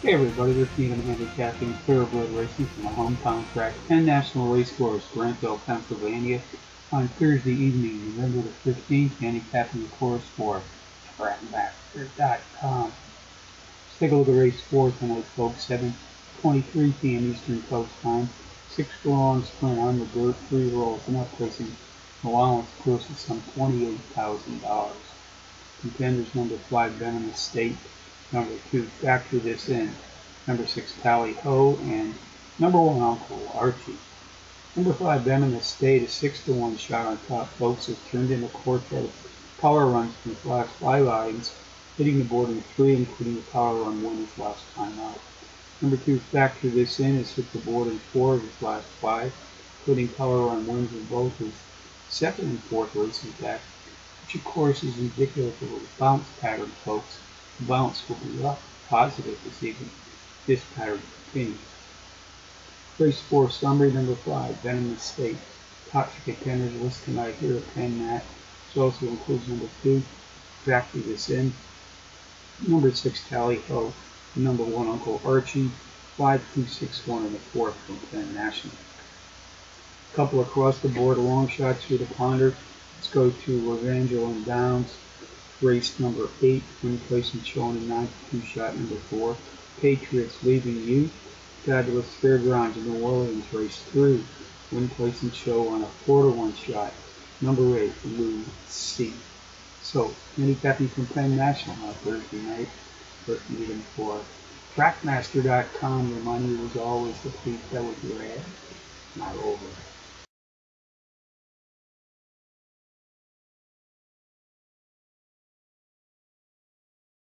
Hey everybody, this is Ian handicapping Thoroughbred Racing from the hometown track, Penn National race course, Grantville, Pennsylvania, on Thursday evening, November the 15th, handicapping the course for TrackMaster.com. Let's take a look at race 4 tonight, folks, 7.23 p.m. Eastern Coast Time, 6 furlong sprint on the dirt, 3 rolls, and up placing allowance course is some $28,000. Contenders number 5, Venomous State, Number two, factor this in. Number six, Tally Ho, and number one, Uncle Archie. Number five, Venomous State, a six to one shot on top. Folks has turned in a quartet of power runs from his last five outings, hitting the board in three, including the power run win his last time out. Number two, factor this in, has hit the board in four of his last five, including power run wins in both his second and fourth races back, which of course is indicative of a bounce pattern, folks bounce will be positive this evening. This pattern continues. Race 4 summary number 5, Venomous State. Top contenders list tonight here at Penn Nat. This also includes number 2, Factor This In, number 6, Tally Ho, number 1, Uncle Archie, 5, 2, 6, 1, and the 4th from Penn National. A couple across the board, long shots here to ponder. Let's go to Evangeline Downs race number 8, win placement shown in 92 shot number 4. Patriots leaving you. Fabulous Fairgrounds in New Orleans race 3, win placement show on a 4 to 1 shot. Number 8, Lou C. So, handicapping from Penn National on Thursday night. But even for trackmaster.com, reminding you as always to please that was your ad. Not over.